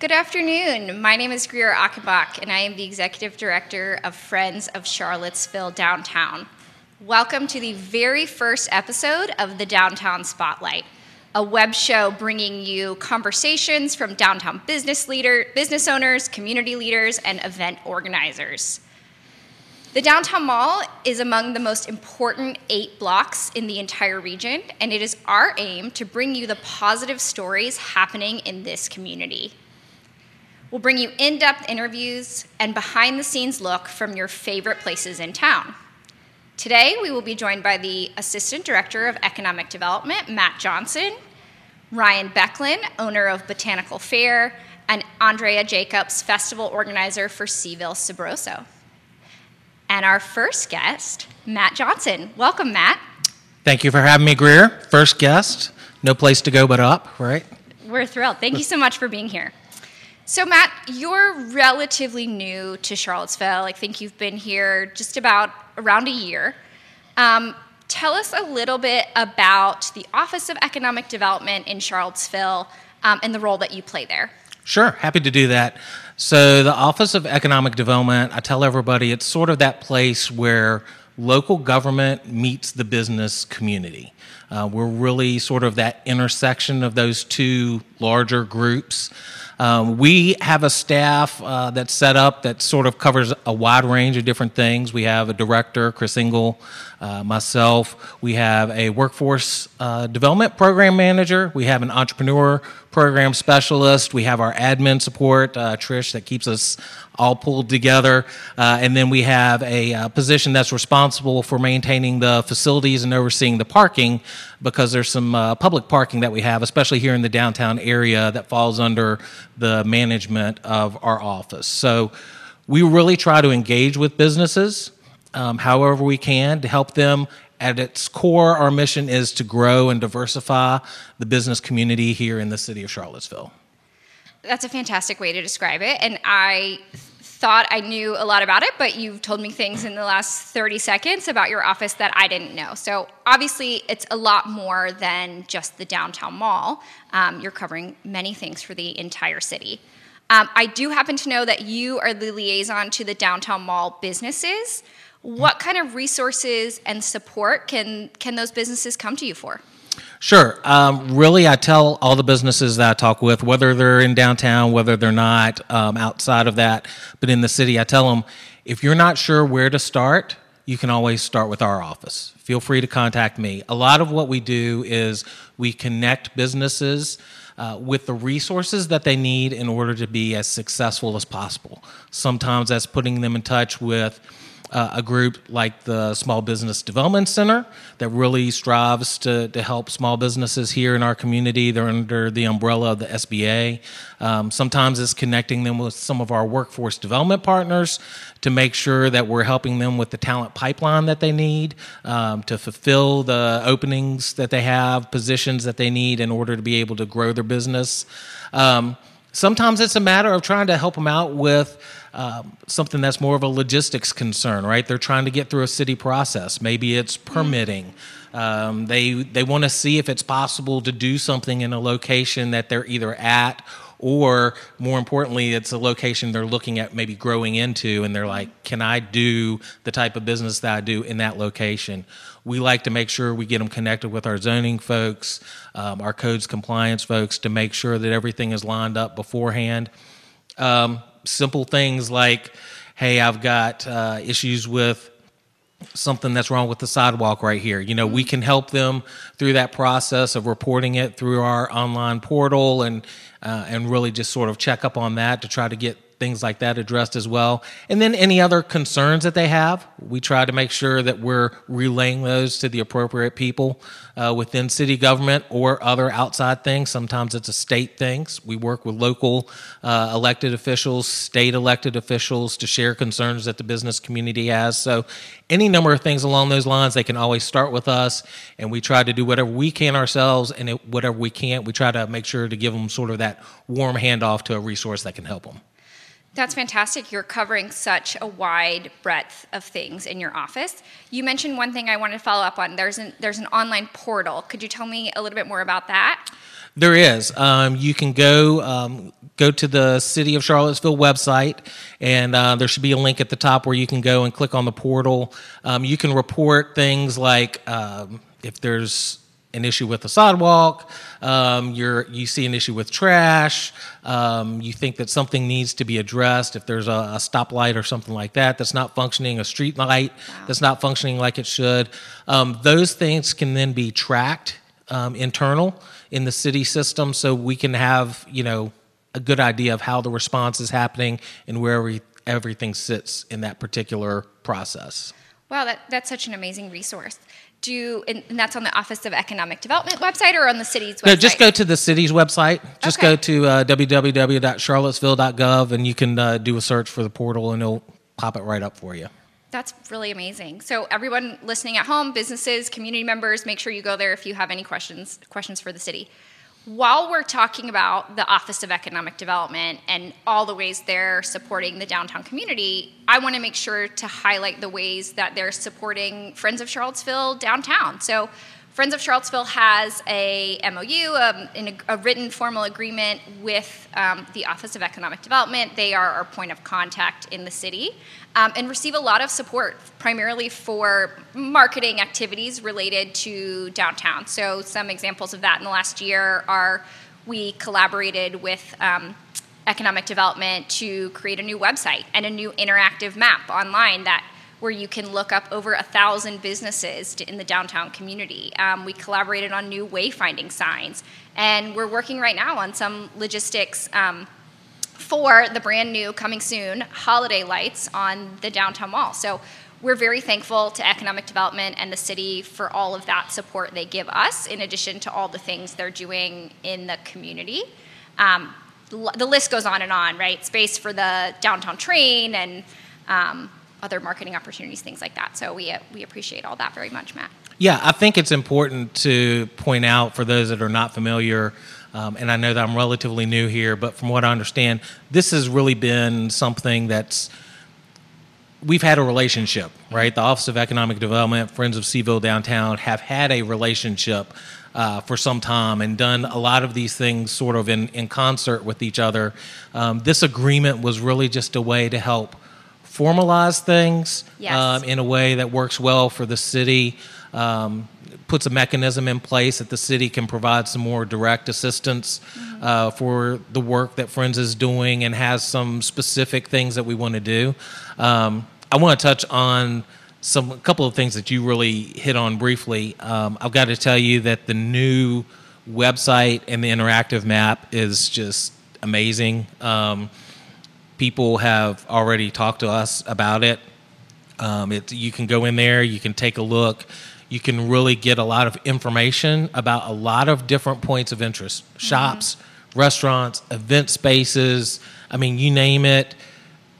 Good afternoon. My name is Greer Achenbach, and I am the Executive Director of Friends of Charlottesville Downtown. Welcome to the very first episode of the Downtown Spotlight, a web show bringing you conversations from downtown business leader, business owners, community leaders, and event organizers. The downtown mall is among the most important eight blocks in the entire region, and it is our aim to bring you the positive stories happening in this community. We'll bring you in depth interviews and behind the scenes look from your favorite places in town. Today, we will be joined by the Assistant Director of Economic Development, Matt Johnson, Ryan Becklund, owner of Botanical Fare, and Andrea Jacobs, festival organizer for CVille Sabroso and our first guest, Matt Johnson. Welcome, Matt. Thank you for having me, Greer. First guest. No place to go but up, right? We're thrilled. Thank you so much for being here. So, Matt, you're relatively new to Charlottesville. I think you've been here just about around a year. Um, tell us a little bit about the Office of Economic Development in Charlottesville um, and the role that you play there. Sure, happy to do that. So, the Office of Economic Development, I tell everybody, it's sort of that place where local government meets the business community. Uh, we're really sort of that intersection of those two larger groups. Um, we have a staff uh, that's set up that sort of covers a wide range of different things. We have a director, Chris Engel, uh, myself. We have a workforce uh, development program manager. We have an entrepreneur program specialist. We have our admin support, uh, Trish, that keeps us all pulled together. Uh, and then we have a uh, position that's responsible for maintaining the facilities and overseeing the parking because there's some uh, public parking that we have, especially here in the downtown area, that falls under the management of our office. So we really try to engage with businesses um, however we can to help them. At its core, our mission is to grow and diversify the business community here in the city of Charlottesville. That's a fantastic way to describe it. And I thought I knew a lot about it, but you've told me things in the last 30 seconds about your office that I didn't know. So obviously, it's a lot more than just the downtown mall. Um, you're covering many things for the entire city. Um, I do happen to know that you are the liaison to the downtown mall businesses. What kind of resources and support can can those businesses come to you for? Sure. Um, really, I tell all the businesses that I talk with, whether they're in downtown, whether they're not um, outside of that, but in the city, I tell them if you're not sure where to start, you can always start with our office. Feel free to contact me. A lot of what we do is we connect businesses. Uh, with the resources that they need in order to be as successful as possible. Sometimes that's putting them in touch with uh, a group like the Small Business Development Center that really strives to, to help small businesses here in our community. They're under the umbrella of the SBA. Um, sometimes it's connecting them with some of our workforce development partners to make sure that we're helping them with the talent pipeline that they need um, to fulfill the openings that they have, positions that they need in order to be able to grow their business. Um, sometimes it's a matter of trying to help them out with um, something that's more of a logistics concern, right? They're trying to get through a city process. Maybe it's permitting. Um, they they want to see if it's possible to do something in a location that they're either at or more importantly it's a location they're looking at maybe growing into and they're like can i do the type of business that i do in that location we like to make sure we get them connected with our zoning folks um, our codes compliance folks to make sure that everything is lined up beforehand um, simple things like, hey, I've got uh, issues with something that's wrong with the sidewalk right here. You know, we can help them through that process of reporting it through our online portal and uh, and really just sort of check up on that to try to get things like that addressed as well. And then any other concerns that they have, we try to make sure that we're relaying those to the appropriate people uh, within city government or other outside things. Sometimes it's a state things. We work with local uh, elected officials, state elected officials to share concerns that the business community has. So any number of things along those lines, they can always start with us, and we try to do whatever we can ourselves, and it, whatever we can't, we try to make sure to give them sort of that warm handoff to a resource that can help them. That's fantastic. You're covering such a wide breadth of things in your office. You mentioned one thing I wanted to follow up on. There's an there's an online portal. Could you tell me a little bit more about that? There is. Um, you can go um, go to the City of Charlottesville website, and uh, there should be a link at the top where you can go and click on the portal. Um, you can report things like um, if there's an issue with the sidewalk, um, you're, you see an issue with trash, um, you think that something needs to be addressed, if there's a, a stoplight or something like that that's not functioning, a street light wow. that's not functioning like it should, um, those things can then be tracked um, internal in the city system so we can have, you know, a good idea of how the response is happening and where every, everything sits in that particular process. Wow, that, that's such an amazing resource do and that's on the office of economic development website or on the city's website no just go to the city's website. Just okay. go to uh, www.charlottesville.gov and you can uh, do a search for the portal and it'll pop it right up for you. That's really amazing. So everyone listening at home businesses community members make sure you go there if you have any questions questions for the city while we're talking about the Office of Economic Development and all the ways they're supporting the downtown community, I want to make sure to highlight the ways that they're supporting Friends of Charlottesville downtown. So, Friends of Charlottesville has a MOU, um, a, a, written formal agreement with um, the Office of Economic Development. They are our point of contact in the city um, and receive a lot of support, primarily for marketing activities related to downtown. So, some examples of that in the last year are we collaborated with um, economic development to create a new website and a new interactive map online that where you can look up over a thousand businesses in the downtown community. Um, we collaborated on new wayfinding signs, and we're working right now on some logistics um, for the brand new, coming soon, holiday lights on the downtown mall. So we're very thankful to economic development and the city for all of that support they give us, in addition to all the things they're doing in the community. Um, the list goes on and on, right? Space for the downtown train and um, other marketing opportunities, things like that. So we, uh, we appreciate all that very much, Matt. Yeah, I think it's important to point out for those that are not familiar, um, and I know that I'm relatively new here, but from what I understand, this has really been something that's we've had a relationship, right? The Office of Economic Development, Friends of CVille Downtown have had a relationship uh, for some time and done a lot of these things sort of in, in concert with each other. Um, this agreement was really just a way to help formalize things yes. um, in a way that works well for the city. Um, puts a mechanism in place that the city can provide some more direct assistance mm-hmm. uh, for the work that Friends is doing and has some specific things that we want to do. Um, I want to touch on some a couple of things that you really hit on briefly. Um, I've got to tell you that the new website and the interactive map is just amazing. Um, people have already talked to us about it. Um, it. You can go in there, you can take a look, you can really get a lot of information about a lot of different points of interest mm-hmm. shops, restaurants, event spaces. I mean, you name it,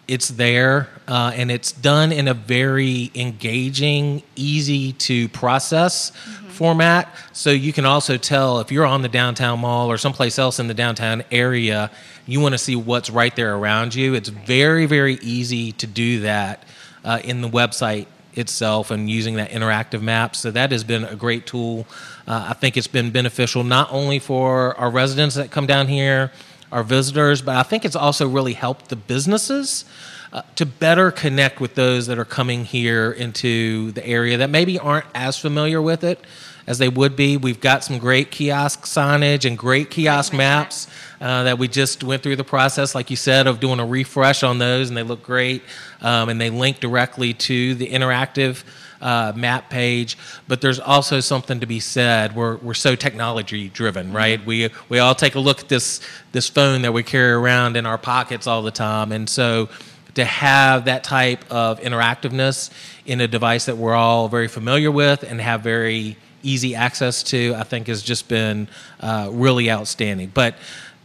it's there. Uh, and it's done in a very engaging, easy to process mm-hmm. Format. So you can also tell if you're on the downtown mall or someplace else in the downtown area you want to see what's right there around you. It's very, very easy to do that uh, in the website itself and using that interactive map. So that has been a great tool. Uh, I think it's been beneficial not only for our residents that come down here, our visitors, but I think it's also really helped the businesses. Uh, to better connect with those that are coming here into the area that maybe aren't as familiar with it as they would be. We've got some great kiosk signage and great kiosk maps uh, that we just went through the process, like you said, of doing a refresh on those, and they look great. Um, and they link directly to the interactive uh, map page. But there's also something to be said. We're, we're so technology driven, right? We, we all take a look at this, this phone that we carry around in our pockets all the time. And so to have that type of interactiveness in a device that we're all very familiar with and have very easy access to, I think has just been uh, really outstanding. But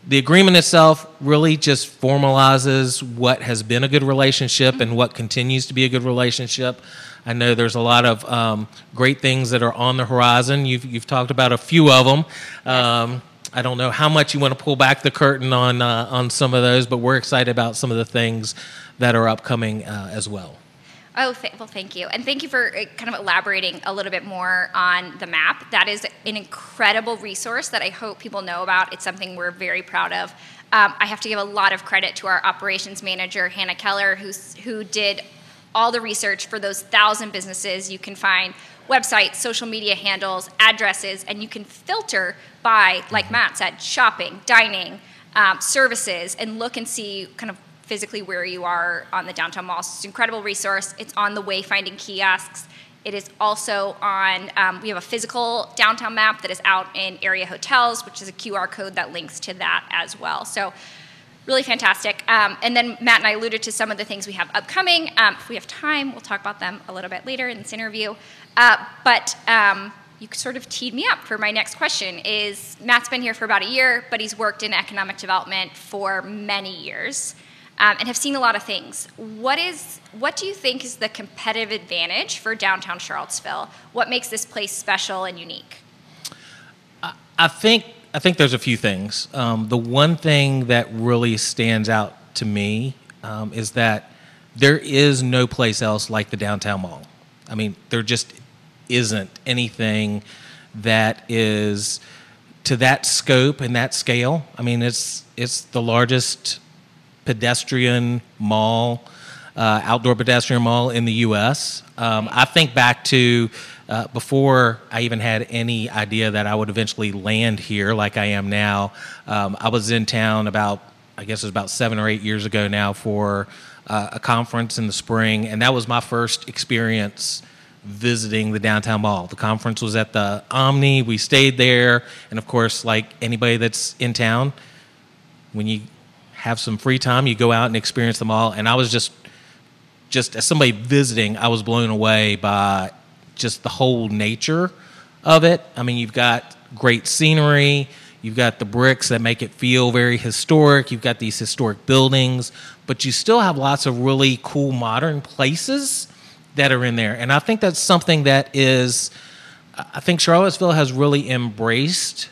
the agreement itself really just formalizes what has been a good relationship and what continues to be a good relationship. I know there's a lot of um, great things that are on the horizon. You've, you've talked about a few of them. Um, I don't know how much you want to pull back the curtain on uh, on some of those, but we're excited about some of the things that are upcoming uh, as well. Oh, th- well, thank you. And thank you for uh, kind of elaborating a little bit more on the map. That is an incredible resource that I hope people know about. It's something we're very proud of. Um, I have to give a lot of credit to our operations manager, Hannah Keller, who's, who did all the research for those thousand businesses. You can find websites, social media handles, addresses, and you can filter by, like Matt said, shopping, dining, um, services, and look and see kind of physically where you are on the downtown mall. So it's an incredible resource. It's on the wayfinding kiosks. It is also on, um, we have a physical downtown map that is out in area hotels, which is a QR code that links to that as well. So really fantastic. Um, and then Matt and I alluded to some of the things we have upcoming. Um, if we have time, we'll talk about them a little bit later in this interview. Uh, but um, you sort of teed me up for my next question is Matt's been here for about a year, but he's worked in economic development for many years um, and have seen a lot of things. What is what do you think is the competitive advantage for downtown Charlottesville? What makes this place special and unique? I think I think there's a few things. Um, the one thing that really stands out to me um, is that there is no place else like the downtown mall. I mean, there just isn't anything that is to that scope and that scale. I mean, it's it's the largest pedestrian mall, uh, outdoor pedestrian mall in the U.S. Um, I think back to uh, before I even had any idea that I would eventually land here like I am now. Um, I was in town about, I guess it was about seven or eight years ago now for uh, a conference in the spring, and that was my first experience visiting the downtown mall. The conference was at the Omni. We stayed there, and of course, like anybody that's in town, when you have some free time, you go out and experience them all. And I was just, just as somebody visiting, I was blown away by just the whole nature of it. I mean, you've got great scenery. You've got the bricks that make it feel very historic. You've got these historic buildings, but you still have lots of really cool modern places that are in there. And I think that's something that is, I think Charlottesville has really embraced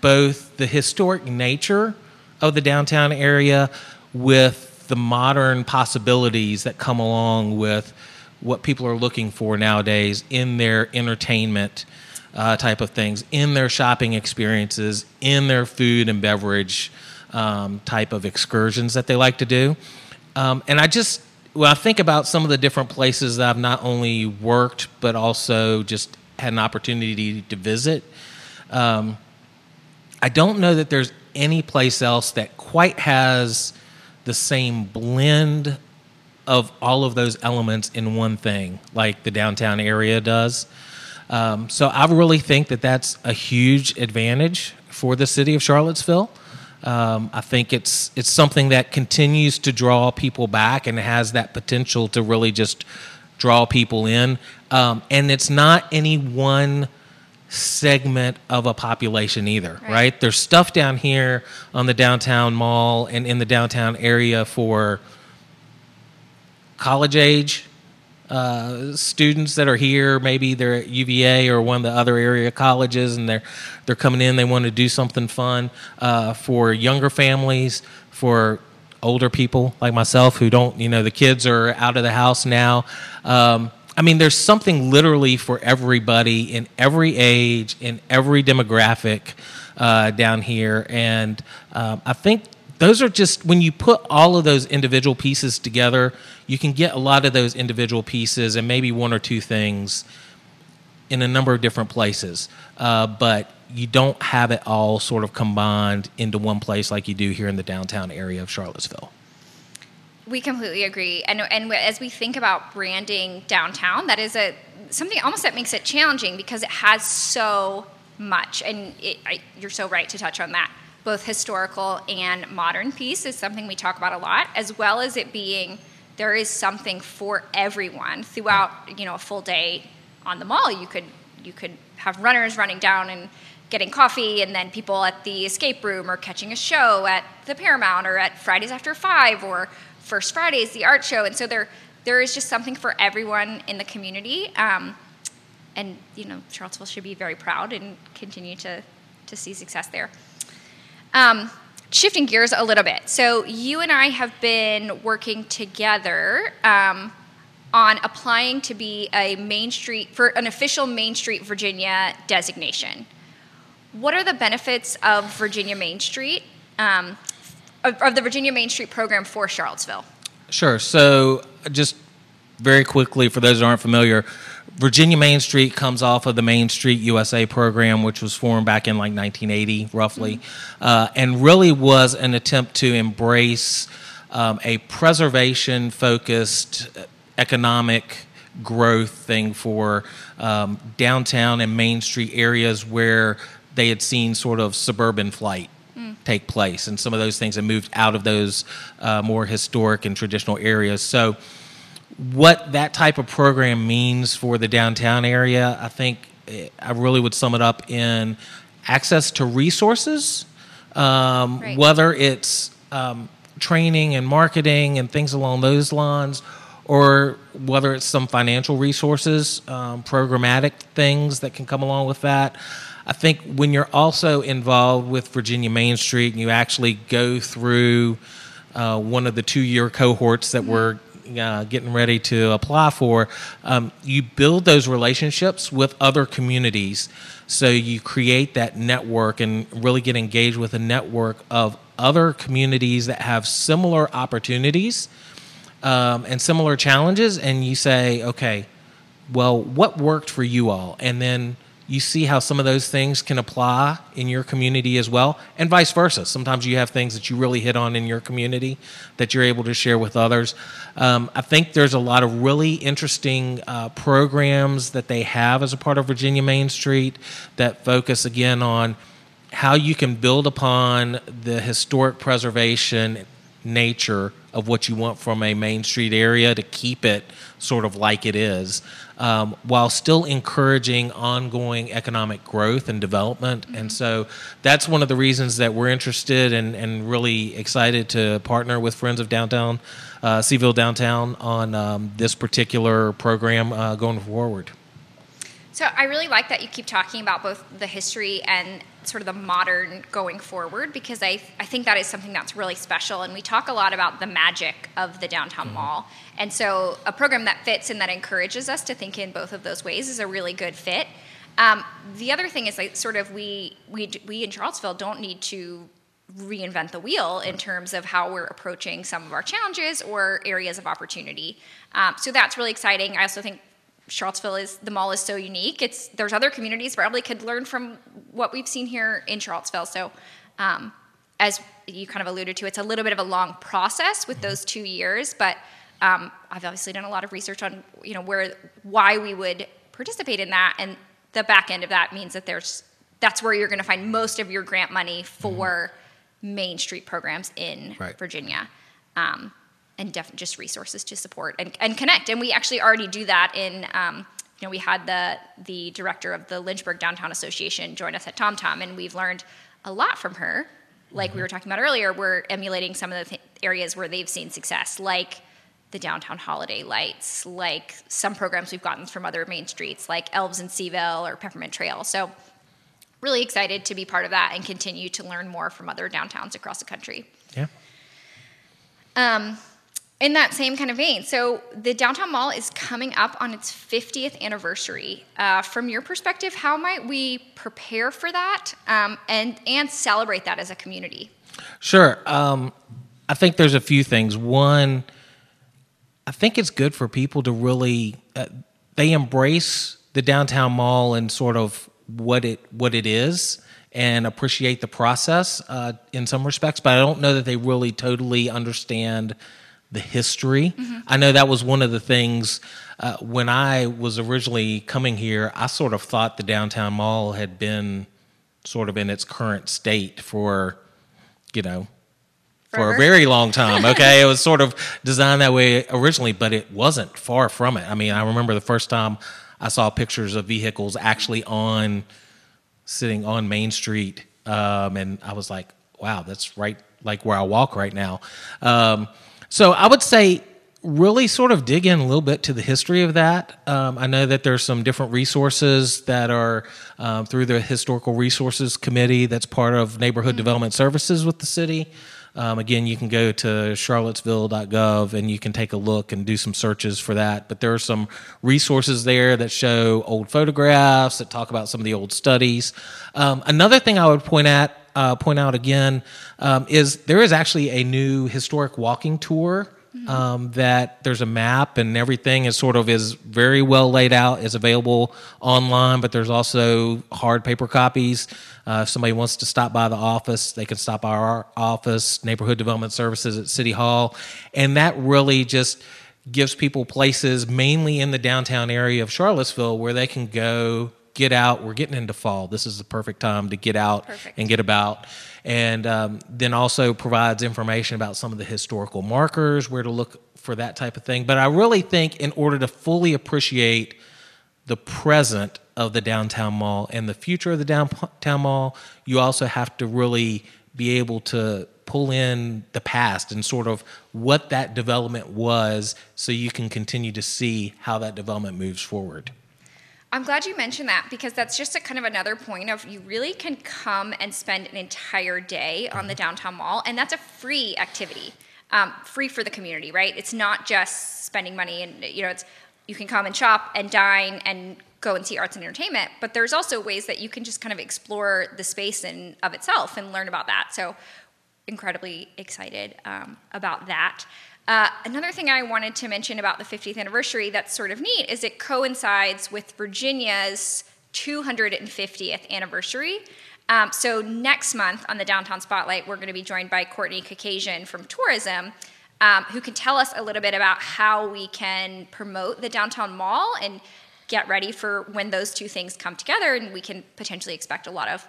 both the historic nature of the downtown area with the modern possibilities that come along with what people are looking for nowadays in their entertainment uh, type of things, in their shopping experiences, in their food and beverage um, type of excursions that they like to do. Um, and I just, when I think about some of the different places that I've not only worked, but also just had an opportunity to visit, um, I don't know that there's any place else that quite has the same blend of all of those elements in one thing, like the downtown area does. Um, so I really think that that's a huge advantage for the city of Charlottesville. Um, I think it's it's something that continues to draw people back and has that potential to really just draw people in. Um, and it's not any one segment of a population either, right. right. There's stuff down here on the downtown mall and in the downtown area for college age uh, students that are here. Maybe they're at UVA or one of the other area colleges, and they're they're coming in. They want to do something fun uh, for younger families, for older people like myself who don't. You know, the kids are out of the house now. Um, I mean, there's something literally for everybody in every age, in every demographic uh, down here. And um, I think those are just, when you put all of those individual pieces together, you can get a lot of those individual pieces and maybe one or two things in a number of different places. Uh, but you don't have it all sort of combined into one place like you do here in the downtown area of Charlottesville. We completely agree, and and as we think about branding downtown, that is a something almost that makes it challenging because it has so much, and it, I, you're so right to touch on that. Both historical and modern piece is something we talk about a lot, as well as it being there is something for everyone throughout you know a full day on the mall. You could you could have runners running down and getting coffee, and then people at the escape room or catching a show at the Paramount or at Fridays After Five or First Fridays, the art show, and so there there is just something for everyone in the community. Um, and you know, Charlottesville should be very proud and continue to to see success there. Um, shifting gears a little bit, so you and I have been working together um, on applying to be a Main Street for an official Main Street Virginia designation. What are the benefits of Virginia Main Street, um, of, of the Virginia Main Street program for Charlottesville? Sure. So, just very quickly, for those that aren't familiar, Virginia Main Street comes off of the Main Street USA program, which was formed back in like 1980, roughly, mm-hmm. uh, and really was an attempt to embrace um, a preservation focused economic growth thing for um, downtown and Main Street areas where they had seen sort of suburban flight. Take place, and some of those things have moved out of those uh, more historic and traditional areas. So, what that type of program means for the downtown area, I think eh, I really would sum it up in access to resources, um, right. whether it's um, training and marketing and things along those lines, or whether it's some financial resources, um, programmatic things that can come along with that. I think when you're also involved with Virginia Main Street and you actually go through uh, one of the two year cohorts that we're uh, getting ready to apply for, um, you build those relationships with other communities. So you create that network and really get engaged with a network of other communities that have similar opportunities um, and similar challenges. And you say, okay, well, what worked for you all? And then you see how some of those things can apply in your community as well, and vice versa. Sometimes you have things that you really hit on in your community that you're able to share with others. Um, I think there's a lot of really interesting uh, programs that they have as a part of Virginia Main Street that focus again on how you can build upon the historic preservation nature of what you want from a Main Street area to keep it sort of like it is um, while still encouraging ongoing economic growth and development. Mm-hmm. And so that's one of the reasons that we're interested and, and really excited to partner with Friends of Downtown, uh, CVille Downtown, on um, this particular program uh, going forward. So I really like that you keep talking about both the history and sort of the modern going forward because I, I think that is something that's really special. And we talk a lot about the magic of the downtown mm-hmm. mall. And so a program that fits and that encourages us to think in both of those ways is a really good fit. Um, the other thing is like sort of we, we, we in Charlottesville don't need to reinvent the wheel in terms of how we're approaching some of our challenges or areas of opportunity. Um, so that's really exciting. I also think Charlottesville is the mall is so unique. It's there's other communities probably could learn from what we've seen here in Charlottesville. So, um, as you kind of alluded to, it's a little bit of a long process with those two years. But um, I've obviously done a lot of research on you know where why we would participate in that, and the back end of that means that there's that's where you're going to find most of your grant money for mm-hmm. Main Street programs in right. Virginia. Um, and def- just resources to support and, and connect. And we actually already do that in, um, you know, we had the, the director of the Lynchburg Downtown Association join us at TomTom, and we've learned a lot from her. Like we were talking about earlier, we're emulating some of the th- areas where they've seen success, like the downtown holiday lights, like some programs we've gotten from other main streets, like Elves in CVille or Peppermint Trail. So, really excited to be part of that and continue to learn more from other downtowns across the country. Yeah. Um, in that same kind of vein, so the downtown mall is coming up on its 50th anniversary. Uh, from your perspective, how might we prepare for that um, and and celebrate that as a community? Sure. Um, I think there's a few things. One, I think it's good for people to really uh, they embrace the downtown mall and sort of what it what it is and appreciate the process uh, in some respects, but I don't know that they really totally understand the history. Mm-hmm. I know that was one of the things uh, when I was originally coming here. I sort of thought the downtown mall had been sort of in its current state for, you know, Forever. for a very long time. Okay, it was sort of designed that way originally, but it wasn't far from it. I mean, I remember the first time I saw pictures of vehicles actually on sitting on Main Street, um, and I was like, "Wow, that's right, like where I walk right now." Um, so I would say really sort of dig in a little bit to the history of that. Um, I know that there's some different resources that are um, through the Historical Resources Committee that's part of Neighborhood mm-hmm. Development Services with the city. Um, again, you can go to charlottesville.gov and you can take a look and do some searches for that. But there are some resources there that show old photographs that talk about some of the old studies. Um, another thing I would point at uh, point out again um, is there is actually a new historic walking tour. Um, that there's a map and everything is sort of is very well laid out is available online but there's also hard paper copies uh, if somebody wants to stop by the office they can stop by our office neighborhood development services at city hall and that really just gives people places mainly in the downtown area of charlottesville where they can go get out we're getting into fall this is the perfect time to get out Perfect. and get about and um, then also provides information about some of the historical markers, where to look for that type of thing. But I really think in order to fully appreciate the present of the downtown mall and the future of the downtown mall, you also have to really be able to pull in the past and sort of what that development was so you can continue to see how that development moves forward. I'm glad you mentioned that because that's just a kind of another point of you really can come and spend an entire day on the downtown mall, and that's a free activity, um, free for the community, right? It's not just spending money, and you know, it's you can come and shop and dine and go and see arts and entertainment, but there's also ways that you can just kind of explore the space and of itself and learn about that. So, incredibly excited um, about that. Uh, another thing I wanted to mention about the 50th anniversary that's sort of neat is it coincides with Virginia's 250th anniversary. Um, so next month on the Downtown Spotlight, we're going to be joined by Courtney Cacatian from Tourism, um, who can tell us a little bit about how we can promote the downtown mall and get ready for when those two things come together, and we can potentially expect a lot of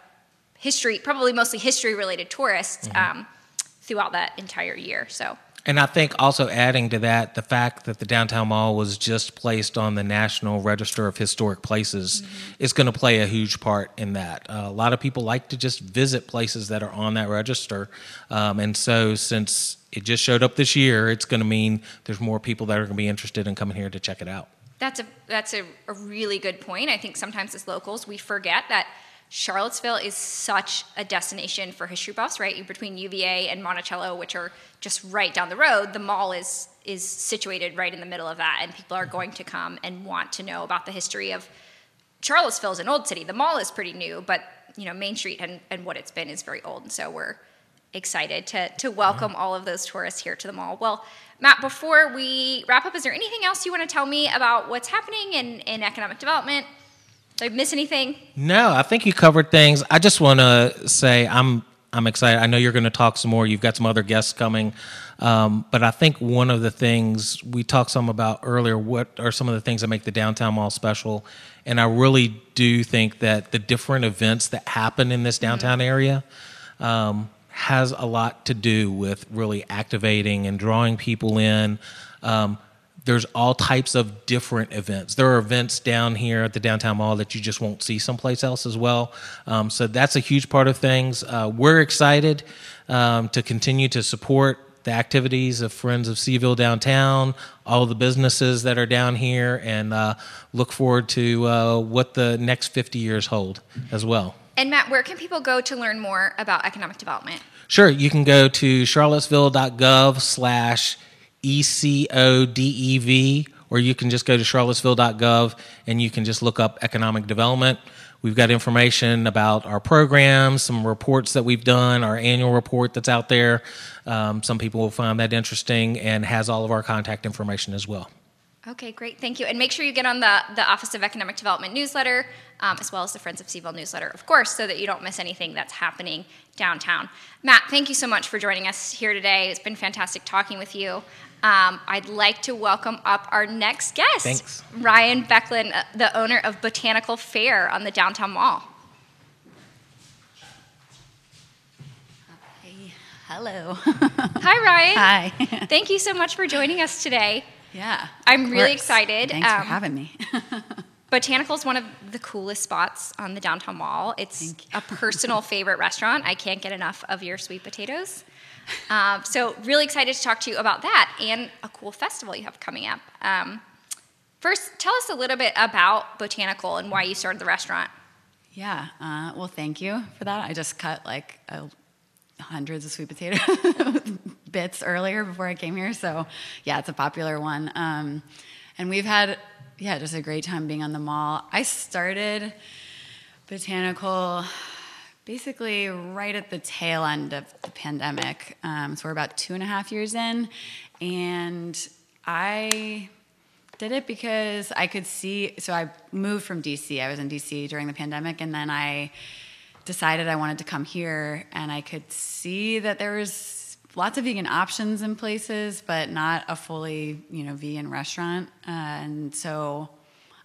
history, probably mostly history-related tourists um, throughout that entire year. So. And I think also adding to that, the fact that the downtown mall was just placed on the National Register of Historic Places is going to play a huge part in that. Uh, a lot of people like to just visit places that are on that register. Um, and so, since it just showed up this year, it's going to mean there's more people that are going to be interested in coming here to check it out. That's a that's a, a really good point. I think sometimes as locals we forget that Charlottesville is such a destination for history buffs, right? Between UVA and Monticello, which are just right down the road, the mall is is situated right in the middle of that, and people are going to come and want to know about the history of Charlottesville is an old city. The mall is pretty new, but you know Main Street and, and what it's been is very old, and so we're excited to to welcome all of those tourists here to the mall. Well, Matt, before we wrap up, is there anything else you want to tell me about what's happening in, in economic development? Did I miss anything? No, I think you covered things. I just want to say I'm I'm excited. I know you're going to talk some more. You've got some other guests coming, um, but I think one of the things we talked some about earlier. What are some of the things that make the downtown mall special? And I really do think that the different events that happen in this downtown area um, has a lot to do with really activating and drawing people in. Um, there's all types of different events. There are events down here at the downtown mall that you just won't see someplace else as well. Um, so that's a huge part of things. Uh, we're excited um, to continue to support the activities of Friends of CVille downtown, all the businesses that are down here, and uh, look forward to uh, what the next 50 years hold as well. And Matt, where can people go to learn more about economic development? Sure, you can go to charlottesville.gov slash E ECODEV, or you can just go to charlottesville.gov and you can just look up economic development. We've got information about our programs, some reports that we've done, our annual report that's out there. Um, some people will find that interesting and has all of our contact information as well. Okay, great, thank you. And make sure you get on the, the Office of Economic Development newsletter, um, as well as the Friends of CVille newsletter, of course, so that you don't miss anything that's happening downtown. Matt, thank you so much for joining us here today. It's been fantastic talking with you. Um, I'd like to welcome up our next guest, Thanks. Ryan Becklund, uh, the owner of Botanical Fare on the downtown mall. Hey, hello. Hi, Ryan. Hi. Thank you so much for joining us today. yeah. I'm really course. excited. Thanks Um, for having me. Botanical is one of the coolest spots on the downtown mall. It's a personal favorite restaurant. I can't get enough of your sweet potatoes. Um, so, really excited to talk to you about that and a cool festival you have coming up. Um, first, tell us a little bit about Botanical and why you started the restaurant. yeah. Uh, well, thank you for that. I just cut like a, hundreds of sweet potato bits earlier before I came here. So yeah, it's a popular one. Um, and we've had yeah just a great time being on the mall. I started botanical basically right at the tail end of the pandemic. Um, so we're about two and a half years in, and I did it because I could see. So I moved from DC. I was in DC during the pandemic, and then I decided I wanted to come here, and I could see that there was lots of vegan options in places, but not a fully you know vegan restaurant. Uh, and so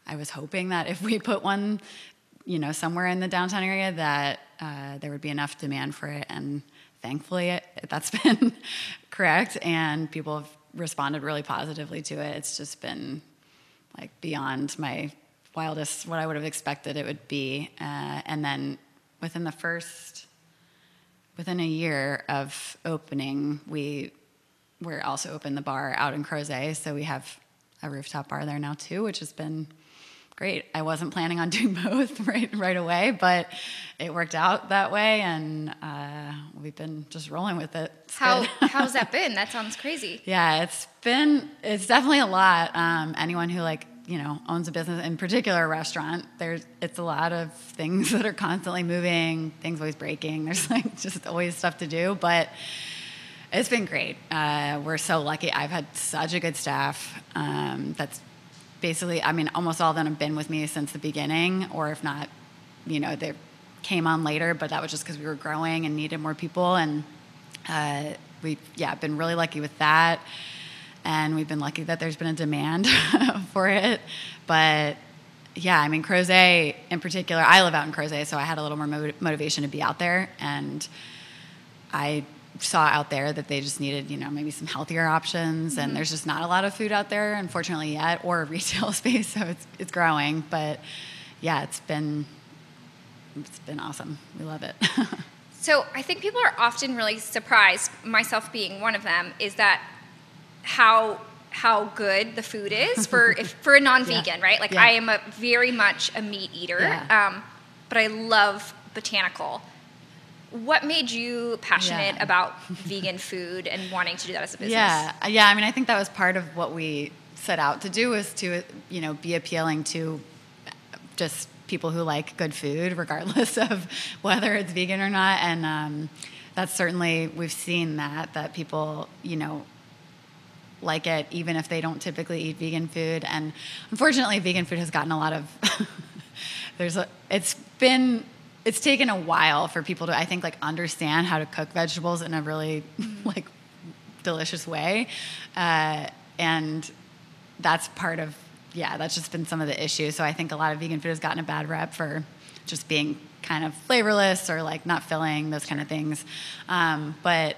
I was hoping that if we put one, you know, somewhere in the downtown area, that uh, there would be enough demand for it. And thankfully, it, that's been correct, and people have responded really positively to it. It's just been like beyond my wildest what I would have expected it would be. Uh, and then within the first within a year of opening, we we're also open the bar out in Crozet, so we have a rooftop bar there now too, which has been great. I wasn't planning on doing both right right away, but it worked out that way, and uh, we've been just rolling with it. It's How how's that been? That sounds crazy. Yeah, it's been it's definitely a lot. Um, anyone who like you know owns a business, in particular a restaurant, there's it's a lot of things that are constantly moving, things always breaking. There's like just always stuff to do, but it's been great. Uh, we're so lucky. I've had such a good staff. Um, that's basically, I mean, almost all of them have been with me since the beginning, or if not, you know, they came on later, but that was just because we were growing and needed more people. And uh, we, yeah, been really lucky with that. And we've been lucky that there's been a demand for it. But yeah, I mean, Crozet in particular, I live out in Crozet, so I had a little more motiv- motivation to be out there. And I saw out there that they just needed, you know, maybe some healthier options. And there's just not a lot of food out there, unfortunately, yet, or a retail space. So it's it's growing, but yeah, it's been it's been awesome. We love it. So I think people are often really surprised, myself being one of them, is that how how good the food is for if, for a non-vegan, Yeah. right? Like Yeah. I am a very much a meat eater, Yeah. um, but I love botanical. What made you passionate Yeah. about vegan food and wanting to do that as a business? Yeah, yeah. I mean, I think that was part of what we set out to do was to, you know, be appealing to just people who like good food, regardless of whether it's vegan or not. And um, that's certainly we've seen that that people, you know, like it even if they don't typically eat vegan food. And unfortunately, vegan food has gotten a lot of. there's a. It's been. It's taken a while for people to, I think, like understand how to cook vegetables in a really like delicious way, uh, and that's part of yeah. That's just been some of the issues. So I think a lot of vegan food has gotten a bad rep for just being kind of flavorless or like not filling those kind of things. Um, but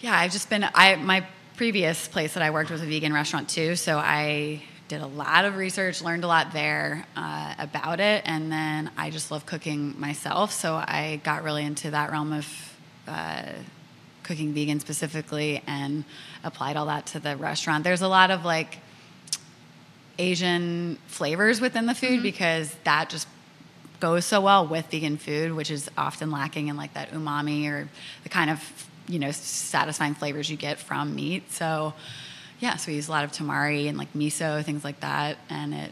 yeah, I've just been I my previous place that I worked was a vegan restaurant too, so I did a lot of research, learned a lot there uh, about it, and then I just love cooking myself, so I got really into that realm of uh, cooking vegan specifically and applied all that to the restaurant. There's a lot of like Asian flavors within the food because that just goes so well with vegan food, which is often lacking in like that umami or the kind of you know satisfying flavors you get from meat. So yeah, so we use a lot of tamari and like miso, things like that, and it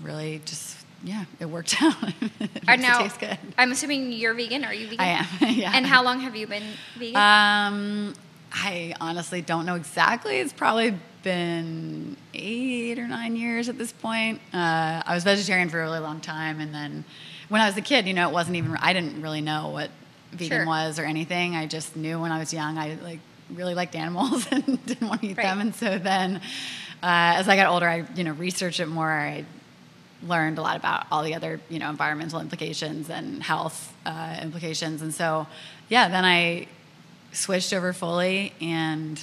really just yeah, it worked out. it makes now, it taste good. I'm assuming you're vegan. Are you vegan? I am. yeah. And how long have you been vegan? Um, I honestly don't know exactly. It's probably been eight or nine years at this point. Uh, I was vegetarian for a really long time, and then when I was a kid, you know, it wasn't even. I didn't really know what vegan Sure. was or anything. I just knew when I was young. I like really liked animals and didn't want to eat Right. them, and so then uh, as I got older, I you know researched it more. I learned a lot about all the other you know environmental implications and health uh, implications, and so yeah, then I switched over fully, and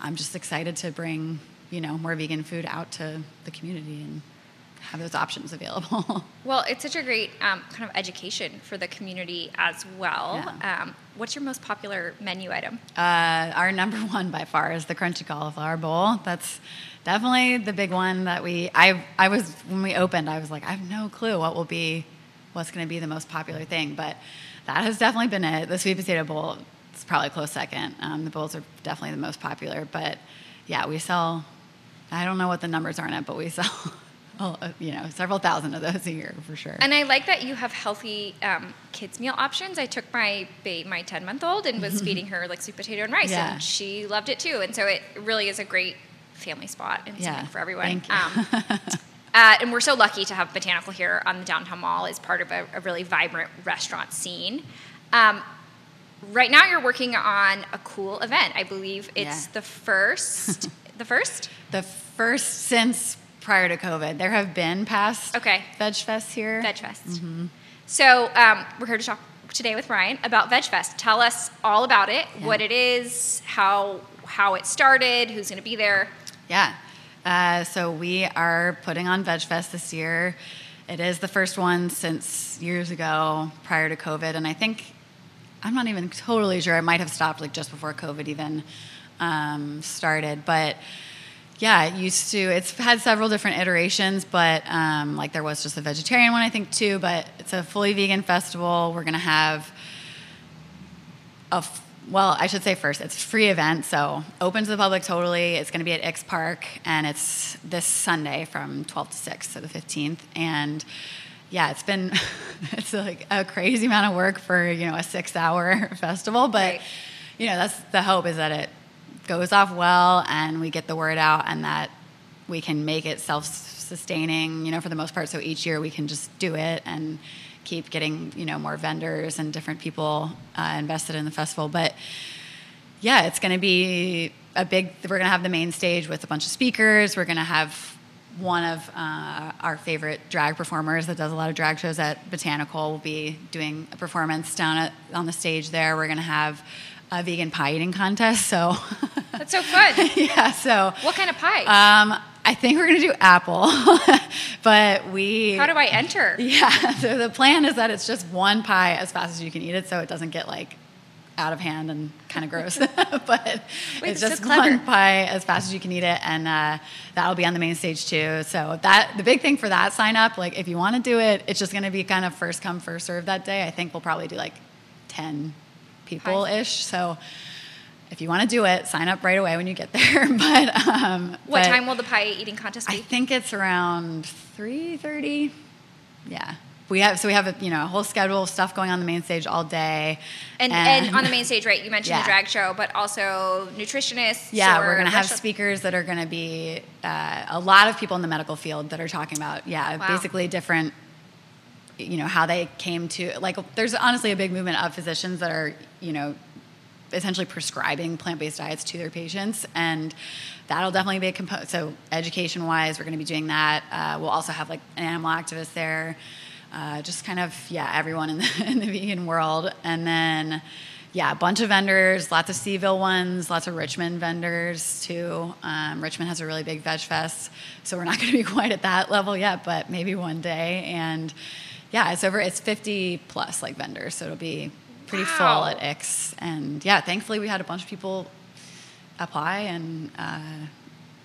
I'm just excited to bring you know more vegan food out to the community and have those options available. Well, it's such a great um, kind of education for the community as well. Yeah. Um, what's your most popular menu item? Uh, our number one by far is the crunchy cauliflower bowl. That's definitely the big one that we. I I was when we opened, I was like, I have no clue what will be, what's going to be the most popular thing. But that has definitely been it. The sweet potato bowl is probably a close second. Um, the bowls are definitely the most popular, but yeah, we sell. I don't know what the numbers are in it, but we sell, oh, uh, you know, several thousand of those a year for sure. And I like that you have healthy um, kids meal options. I took my ba- my ten month old and was feeding her like sweet potato and rice, Yeah. and she loved it too. And so it really is a great family spot and Yeah, something for everyone. thank you. Um, uh, and we're so lucky to have Botanical here on the downtown mall as part of a, a really vibrant restaurant scene. Um, right now, you're working on a cool event. I believe it's Yeah. the first. the first? the first since prior to COVID, there have been past Okay. Veg Fests here. Veg Fest. Mm-hmm. So um, we're here to talk today with Ryan about Veg Fest. Tell us all about it, Yeah. what it is, how how it started, who's going to be there. Yeah. Uh, so we are putting on Veg Fest this year. It is the first one since years ago, prior to COVID, and I think I'm not even totally sure. It might have stopped like just before COVID even um, started, but yeah, it used to. It's had several different iterations, but um, like there was just a vegetarian one, I think too. But it's a fully vegan festival. We're gonna have a f- well, I should say first, it's a free event, so open to the public totally. It's going to be at Ix Park, and it's this Sunday from 12 to 6, so the 15th. And yeah, it's been it's like a crazy amount of work for you know a six-hour festival, but Right. you know that's the hope is that it goes off well and we get the word out and that we can make it self-sustaining you know for the most part. So each year we can just do it and keep getting you know more vendors and different people uh, invested in the festival. But yeah it's going to be a big we're going to have the main stage with a bunch of speakers. We're going to have one of uh, our favorite drag performers that does a lot of drag shows at botanical will be doing a performance down at, on the stage there. We're going to have a vegan pie eating contest so That's so fun. yeah so what kind of pie? um, i think we're going to do apple but we how do I enter? yeah. So the plan is that it's just one pie as fast as you can eat it, so it doesn't get like out of hand and kind of gross. but Wait, it's that's so just one pie as fast as you can eat it, and uh, that'll be on the main stage too. So that the big thing for that sign up, like if you want to do it, it's just going to be kind of first come first serve that day. I think we'll probably do like ten people ish. So. If you want to do it, sign up right away when you get there. But um, What but time will the pie eating contest be? I think it's around three thirty. Yeah, we have so we have a you know a whole schedule of stuff going on the main stage all day, and, and on the main stage, right? You mentioned Yeah. the drag show, but also nutritionists. yeah, we're gonna have speakers that are gonna be uh, a lot of people in the medical field that are talking about yeah Wow. basically different you know how they came to like there's honestly a big movement of physicians that are you know essentially prescribing plant-based diets to their patients and that'll definitely be a component so education wise we're going to be doing that. Uh, we'll also have like an animal activist there. Uh, just kind of yeah everyone in the, in the vegan world. And then yeah a bunch of vendors lots of CVille ones lots of richmond vendors too. Um, richmond has a really big veg fest so we're not going to be quite at that level yet but maybe one day. And yeah it's over it's 50 plus like vendors so it'll be pretty Wow. full at Ix. And yeah, thankfully we had a bunch of people apply, and uh,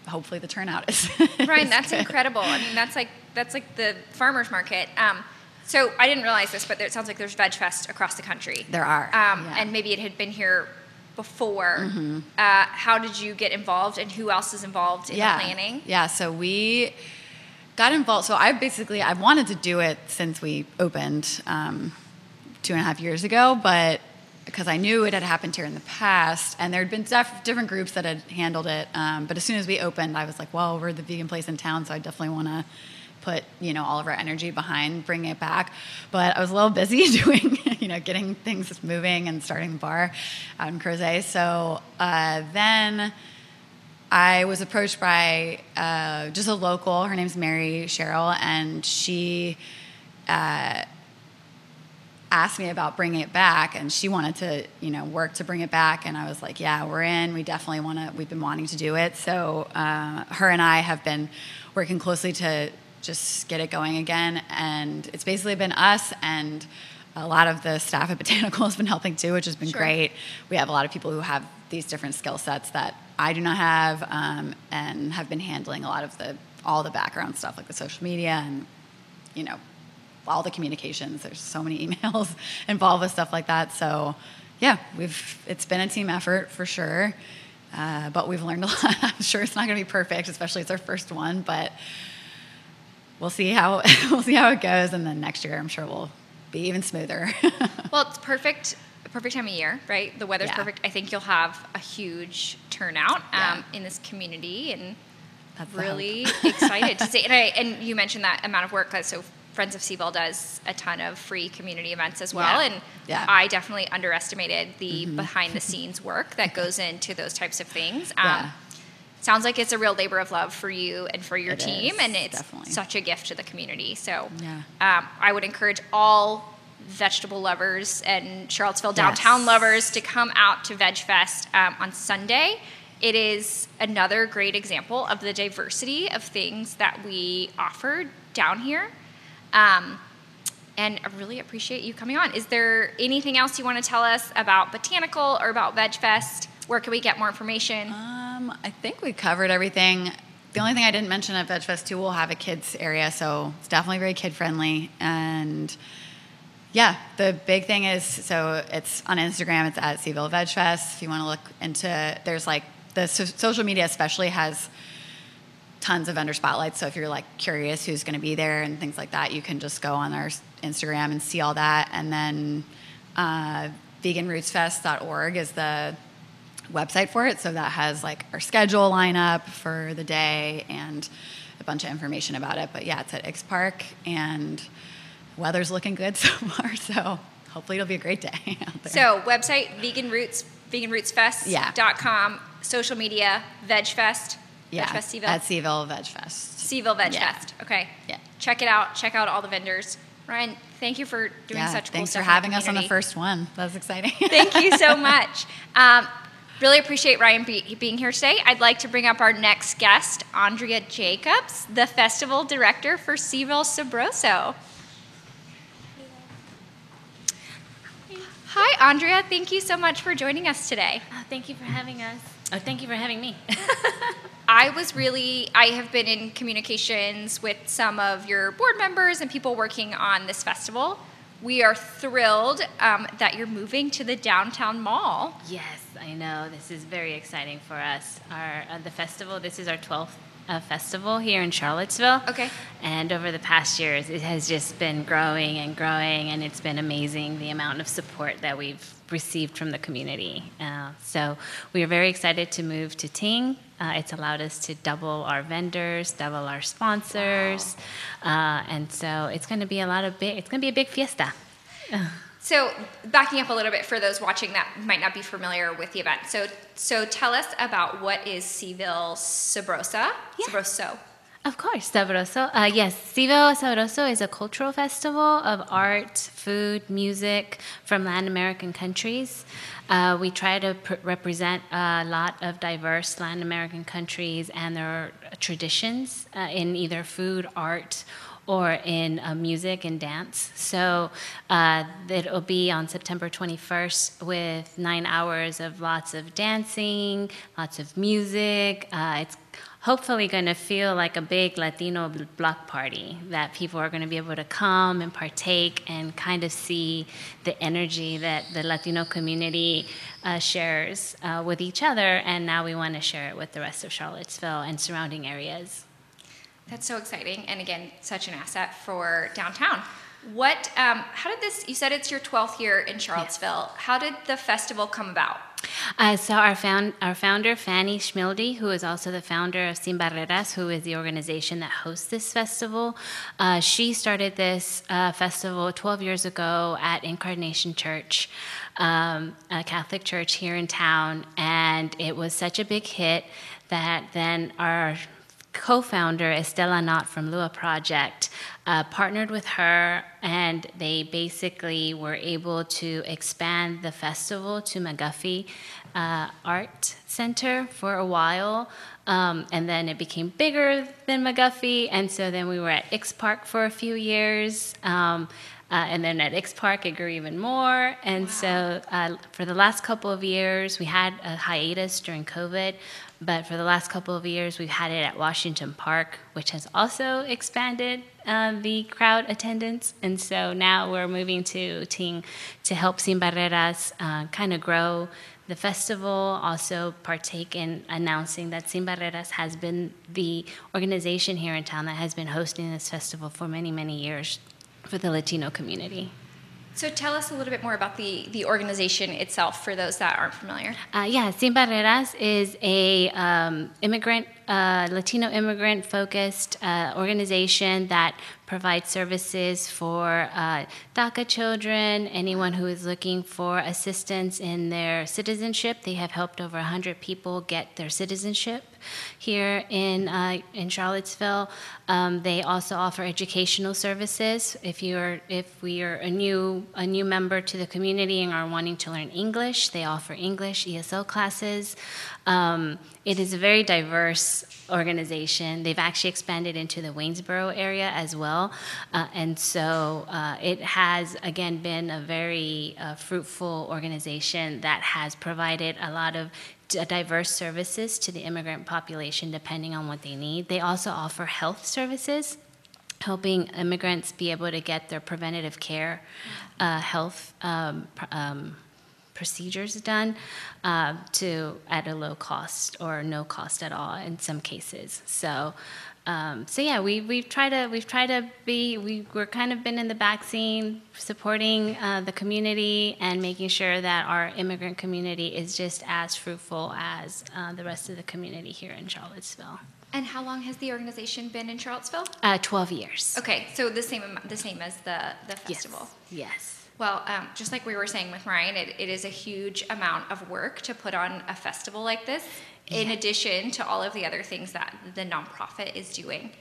hopefully the turnout is. Ryan, is that's good. incredible. I mean, that's like that's like the farmers market. Um, so I didn't realize this, but there, it sounds like there's Veg Fest across the country. There are, um, yeah. Mm-hmm. and maybe it had been here before. Uh, how did you get involved, and who else is involved in yeah. the planning? Yeah, so we got involved. So I basically I wanted to do it since we opened um, two and a half years ago, but because I knew it had happened here in the past, and there had been def- different groups that had handled it. Um, but as soon as we opened, I was like, well, we're the vegan place in town, so I definitely want to put you know all of our energy behind bringing it back. But I was a little busy doing you know getting things moving and starting the bar out in Crozet. So uh, then. I was approached by uh, just a local. Her name's Mary Cheryl, and she uh, asked me about bringing it back, and she wanted to, you know, work to bring it back. And I was like, "Yeah, we're in. We definitely want to. We've been wanting to do it." So uh, her and I have been working closely to just get it going again, and it's basically been us and. A lot of the staff at Botanical has been helping too, which has been Sure. great. We have a lot of people who have these different skill sets that I do not have, um, and have been handling a lot of the all the background stuff like the social media and you know all the communications. There's so many emails involved with stuff like that. So, yeah, we've it's been a team effort for sure. Uh, but we've learned a lot. I'm sure it's not going to be perfect, especially it's our first one. But we'll see how we'll see how it goes, and then next year I'm sure we'll be even smoother. well, it's perfect. Perfect time of year, right? The weather's Yeah. perfect. I think you'll have a huge turnout um, Yeah. in this community, and That's really excited to see. And, I, and you mentioned that amount of work. uh, So Friends of CVille does a ton of free community events as well, Yeah. and. I definitely underestimated the behind the scenes work that goes into those types of things. Um. Sounds like it's a real labor of love for you and for your It team, is, and it's definitely. such a gift to the community. So, um, I would encourage all vegetable lovers and Charlottesville downtown Yes. lovers to come out to Veg Fest um, on Sunday. It is another great example of the diversity of things that we offer down here. Um, and I really appreciate you coming on. Is there anything else you want to tell us about Botanical or about Veg Fest? Where can we get more information? Um, I think we covered everything. The only thing I didn't mention at Veg Fest too, we'll have a kids area, so it's definitely very kid friendly. And yeah, the big thing is so it's on Instagram. It's at CVille Veg Fest. If you want to look into, there's like the so- social media especially has tons of vendor spotlights. So if you're like curious who's going to be there and things like that, you can just go on our Instagram and see all that. And then uh, veganrootsfest.org is the website for it. So that has like our schedule lineup for the day and a bunch of information about it. But yeah, it's at X Park and weather's looking good so far. So hopefully it'll be a great day out there. So website vegan roots veganrootsfest.com, social media vegfest yeah, vegfest CVille at CVille Vegfest. CVille Veg Yeah. Fest. Okay. Yeah. Check it out. Check out all the vendors. Ryan, thank you for doing yeah, such cool thanks for stuff. in having us on the first one. That was exciting. Thank you so much. Um, really appreciate Ryan be, being here today. I'd like to bring up our next guest, Andrea Jacobs, the festival director for CVille Sabroso. Hi, Andrea. Thank you so much for joining us today. Oh, thank you for having us. Oh, thank you for having me. I was really, I have been in communications with some of your board members and people working on this festival. We are thrilled um, that you're moving to the downtown mall. yes, I know. This is very exciting for us. Our uh, the festival. This is our twelfth uh, festival here in Charlottesville. Okay. And over the past years, it has just been growing and growing, and it's been amazing the amount of support that we've received from the community. Uh, so we are very excited to move to Ting. Uh, it's allowed us to double our vendors, double our sponsors, uh, and so it's going to be a lot of big. It's going to be a big fiesta. So, backing up a little bit for those watching that might not be familiar with the event. So, so tell us about what is CVille Sabrosa? Yeah. Sabroso. Of course, Sabroso. Uh, yes, CVille Sabroso is a cultural festival of art, food, music from Latin American countries. Uh, we try to pr- represent a lot of diverse Latin American countries and their traditions uh, in either food, art, or in uh, music and dance. So uh, it'll be on September 21st with nine hours of lots of dancing, lots of music. Uh, it's hopefully going to feel like a big Latino block party that people are going to be able to come and partake and kind of see the energy that the Latino community uh, shares uh, with each other. And now we want to share it with the rest of Charlottesville and surrounding areas. That's so exciting, and again, such an asset for downtown. What? Um, how did this? You said it's your 12th year in Charlottesville. How did the festival come about? Uh, so our, found, our founder, Fanny Schmilde, who is also the founder of Sin Barreras, who is the organization that hosts this festival, uh, she started this uh, festival 12 years ago at Incarnation Church, um, a Catholic church here in town, and it was such a big hit that then our co-founder Estela Knott from Lua Project uh, partnered with her, and they basically were able to expand the festival to McGuffey uh, Art Center for a while, um, and then it became bigger than McGuffey, and so then we were at X Park for a few years. Um, Uh, and then at X Park, it grew even more. And so uh, for the last couple of years, we had a hiatus during COVID, but for the last couple of years, we've had it at Washington Park, which has also expanded uh, the crowd attendance. And so now we're moving to Ting to help Sin Barreras uh, kind of grow the festival, also partake in announcing that Sin Barreras has been the organization here in town that has been hosting this festival for many, many years for the Latino community. So tell us a little bit more about the, the organization itself for those that aren't familiar. Uh, yeah, Sin Barreras is a um, immigrant, uh, Latino immigrant focused uh, organization that provides services for uh, DACA children, anyone who is looking for assistance in their citizenship. They have helped over 100 people get their citizenship here in uh, in Charlottesville. Um, they also offer educational services. If you're if we are a new a new member to the community and are wanting to learn English, they offer English ESL classes. Um, it is a very diverse organization. They've actually expanded into the Waynesboro area as well. Uh, and so uh, it has, again, been a very uh, fruitful organization that has provided a lot of diverse services to the immigrant population depending on what they need. They also offer health services helping immigrants be able to get their preventative care, uh, health um, um, procedures done uh, to at a low cost or no cost at all in some cases. So. Um, so yeah, we we've tried to we've tried to be we we're kind of been in the back scene supporting uh, the community and making sure that our immigrant community is just as fruitful as uh, the rest of the community here in Charlottesville. And how long has the organization been in Charlottesville? Uh, Twelve years. Okay, so the same the same as the the festival. Yes. yes. Well, um, just like we were saying with Ryan, it, it is a huge amount of work to put on a festival like this, yeah. in addition to all of the other things that the nonprofit is doing.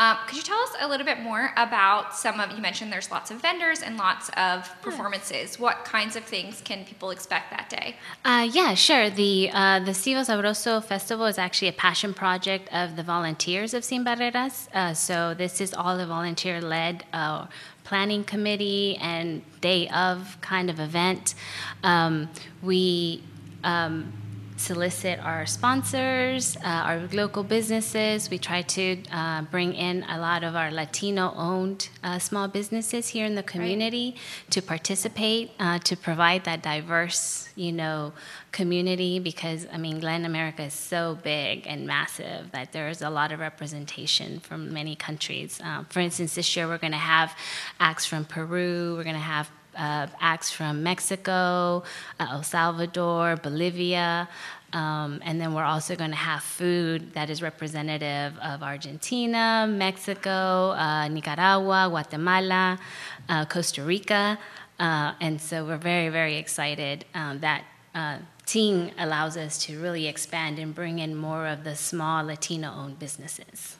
Um, could you tell us a little bit more about some of, you mentioned there's lots of vendors and lots of performances. Yeah. What kinds of things can people expect that day? Uh, yeah, sure. The, uh, the CVille Sabroso Festival is actually a passion project of the volunteers of Sin Barreras. Uh, so this is all a volunteer led uh, planning committee and day of kind of event. Um, we um, solicit our sponsors, uh, our local businesses. We try to uh, bring in a lot of our Latino owned uh, small businesses here in the community right. to participate, uh, to provide that diverse, you know, community because, I mean, Latin America is so big and massive that there's a lot of representation from many countries. Uh, for instance, this year we're going to have acts from Peru, we're going to have uh, acts from Mexico, uh, El Salvador, Bolivia. Um, and then we're also going to have food that is representative of Argentina, Mexico, uh, Nicaragua, Guatemala, uh, Costa Rica. Uh, and so we're very, very excited um, that uh, Ting allows us to really expand and bring in more of the small Latino owned businesses.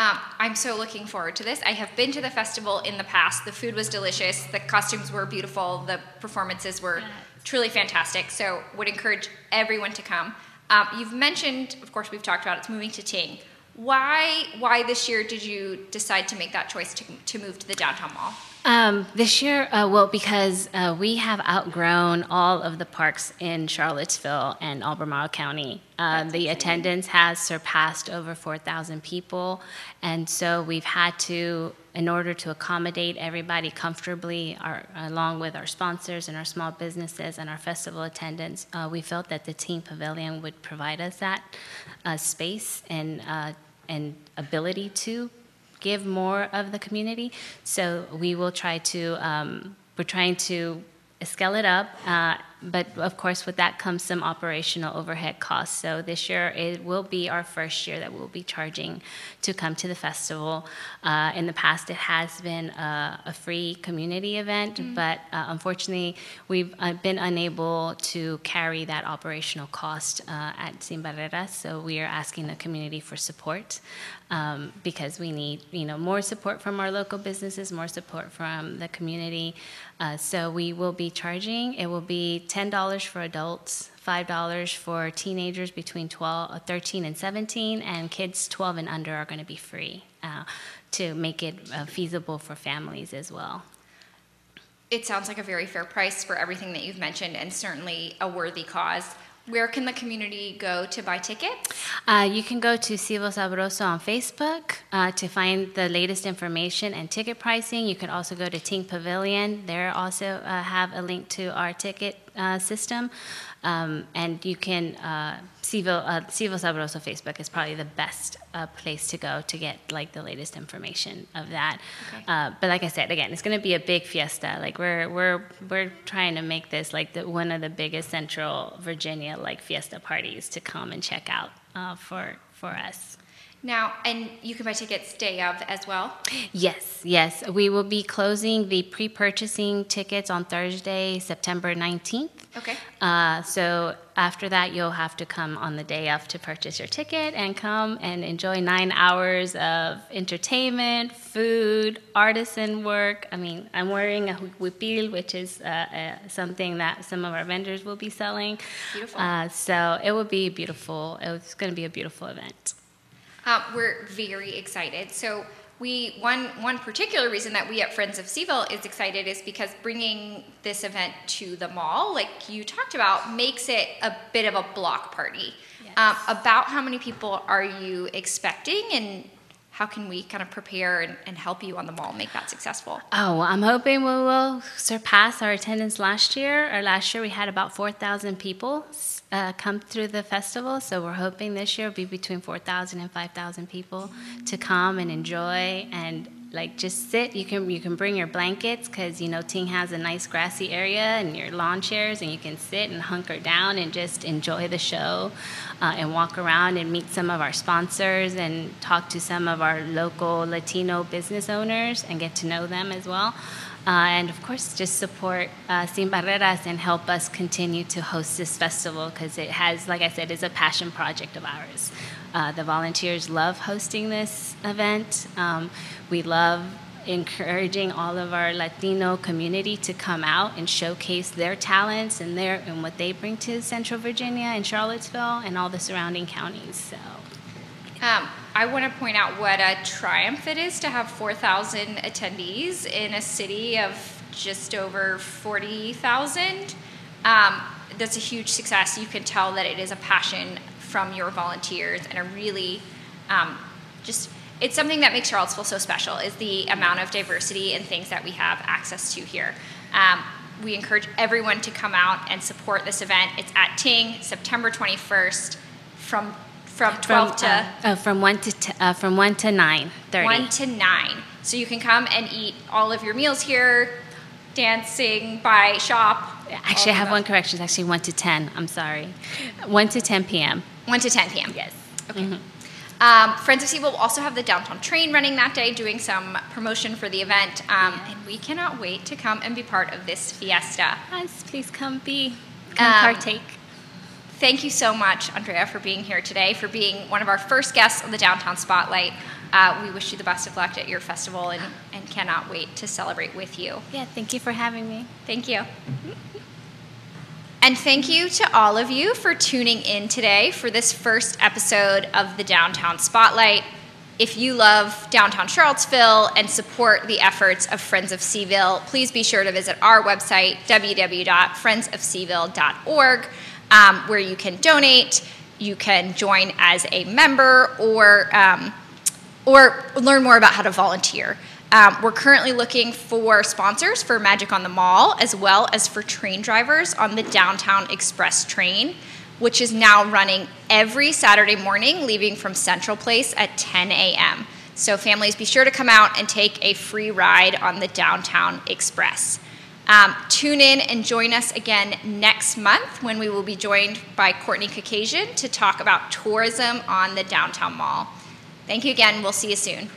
Um, I'm so looking forward to this. I have been to the festival in the past. The food was delicious. The costumes were beautiful. The performances were truly fantastic. So, would encourage everyone to come. Um, you've mentioned, of course, we've talked about it's moving to Ting. Why, why this year did you decide to make that choice to, to move to the downtown mall? Um, this year, uh, well, because uh, we have outgrown all of the parks in Charlottesville and Albemarle County. Uh, the attendance has surpassed over 4,000 people, and so we've had to, in order to accommodate everybody comfortably, our, along with our sponsors and our small businesses and our festival attendants, uh, we felt that the Ting Pavilion would provide us that uh, space and uh, and ability to give more of the community. So we will try to, um, we're trying to scale it up. Uh, but of course, with that comes some operational overhead costs. So this year, it will be our first year that we'll be charging to come to the festival. Uh, in the past, it has been a, a free community event, mm-hmm. but uh, unfortunately, we've uh, been unable to carry that operational cost uh, at Sin Barreras. So we are asking the community for support um, because we need, you know, more support from our local businesses, more support from the community. Uh, so we will be charging. It will be $10 for adults, $5 for teenagers between 12, uh, 13 and 17, and kids 12 and under are going to be free uh, to make it uh, feasible for families as well. it sounds like a very fair price for everything that you've mentioned and certainly a worthy cause. Where can the community go to buy tickets? Uh, you can go to CVille Sabroso on Facebook uh, to find the latest information and ticket pricing. You could also go to Ting Pavilion. There also uh, have a link to our ticket uh, system. Um, and you can, CVille, uh, Sabroso Facebook is probably the best uh, place to go to get like the latest information of that. Okay. Uh, but like I said, again, it's going to be a big fiesta. Like we're we're we're trying to make this like the, one of the biggest Central Virginia like fiesta parties to come and check out uh, for for us. Now, and you can buy tickets day of as well. Yes, yes. We will be closing the pre purchasing tickets on Thursday, September 19th. Okay. Uh, so after that, you'll have to come on the day of to purchase your ticket and come and enjoy nine hours of entertainment, food, artisan work. I mean, I'm wearing a huipil, which is uh, uh, something that some of our vendors will be selling. Beautiful. Uh, so it will be beautiful. It's going to be a beautiful event. Um, we're very excited. So we one one particular reason that we at Friends of CVille is excited is because bringing this event to the mall, like you talked about, makes it a bit of a block party. Yes. Um, about how many people are you expecting, and how can we kind of prepare and, and help you on the mall make that successful? Oh, I'm hoping we will surpass our attendance last year. Or last year we had about 4,000 people uh, come through the festival, so we're hoping this year will be between 4,000 and 5,000 people to come and enjoy and like just sit. You can you can bring your blankets because you know Ting has a nice grassy area and your lawn chairs, and you can sit and hunker down and just enjoy the show uh, and walk around and meet some of our sponsors and talk to some of our local Latino business owners and get to know them as well. Uh, and of course, just support uh, Sin Barreras and help us continue to host this festival because it has, like I said, is a passion project of ours. Uh, the volunteers love hosting this event. Um, we love encouraging all of our Latino community to come out and showcase their talents and their and what they bring to Central Virginia and Charlottesville and all the surrounding counties. So. Um, I want to point out what a triumph it is to have 4,000 attendees in a city of just over 40,000. Um, that's a huge success. You can tell that it is a passion from your volunteers and a really um, just it's something that makes Charlottesville so special is the amount of diversity and things that we have access to here. Um, we encourage everyone to come out and support this event. It's at Ting, September 21st, from from 12 from, to uh, uh, from one to t- uh, from one to nine thirty. 1 to 9. So you can come and eat all of your meals here, dancing, buy, shop. Actually, I have one correction. It's actually one to ten. I'm sorry, one to ten p.m. 1 to 10 p.m. Yes. Okay. Um, Friends of CVille will also have the downtown train running that day, doing some promotion for the event. Um, And we cannot wait to come and be part of this fiesta. Yes, please come be come Um, partake. Thank you so much, Andrea, for being here today, for being one of our first guests on the Downtown Spotlight. Uh, we wish you the best of luck at your festival and, and cannot wait to celebrate with you. Yeah, thank you for having me. Thank you. And thank you to all of you for tuning in today for this first episode of the Downtown Spotlight. If you love downtown Charlottesville and support the efforts of Friends of CVille, please be sure to visit our website, www.friendsofcville.org, um, where you can donate, you can join as a member, or, um, or learn more about how to volunteer. Um, we're currently looking for sponsors for Magic on the Mall, as well as for train drivers on the Downtown Express train, which is now running every Saturday morning, leaving from Central Place at 10 a.m. So, families, be sure to come out and take a free ride on the Downtown Express. Um, tune in and join us again next month when we will be joined by Courtney Cacatian to talk about tourism on the Downtown Mall. Thank you again. We'll see you soon.